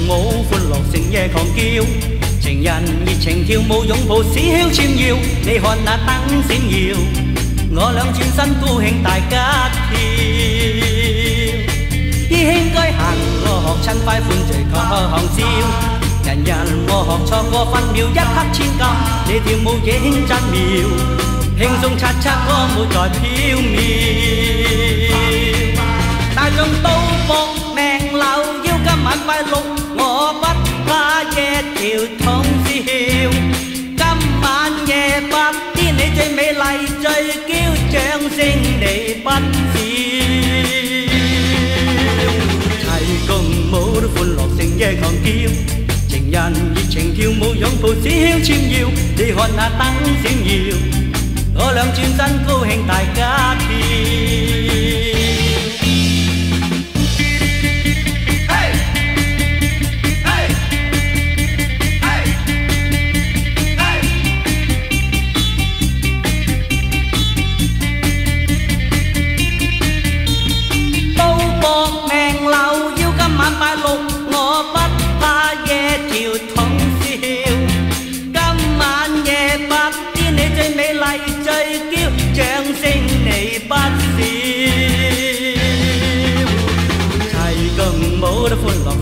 欢乐成夜狂叫，情人热情跳舞拥抱使晓纤耀，你看那灯闪耀，我俩转身高兴大家跳，依应该行我学亲快欢聚狂笑，人人我学错过分秒一刻千金，你跳舞影真妙，轻松擦擦歌舞在飘渺， mắt đi nị chơi mỹ lệ chơi kêu trang sinh để bắt gì thầy cùng mũ phun lọt tình dây còn kêu. tình nhân như tình kiêu mũ giống phụ sĩ hiếu chim nhiều, đi hoàn hà tăng xin nhiều ở lòng chim xanh cô hình tài cá thiên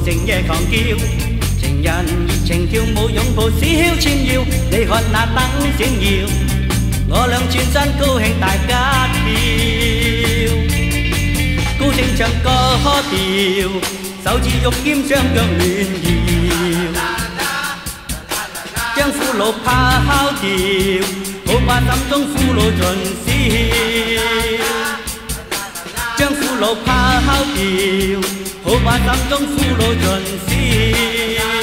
成夜狂叫，情人热情跳舞拥抱使晓纤耀，你看那灯闪耀，我俩转身高兴大家跳，高声唱歌调，手指喐肩双脚乱摇，将苦恼抛掉，好把心中苦恼尽消，将苦恼抛掉。 把心中苦恼尽消。